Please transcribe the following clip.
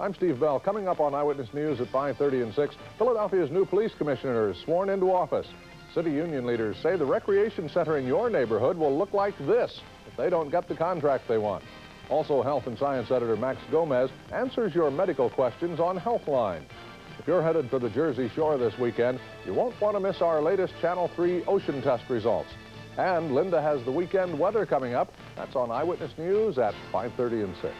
I'm Steve Bell. Coming up on Eyewitness News at 5.30 and 6, Philadelphia's new police commissioner is sworn into office. City union leaders say the recreation center in your neighborhood will look like this if they don't get the contract they want. Also, health and science editor Max Gomez answers your medical questions on Healthline. If you're headed for the Jersey Shore this weekend, you won't want to miss our latest Channel 3 ocean test results. And Linda has the weekend weather coming up. That's on Eyewitness News at 5.30 and 6.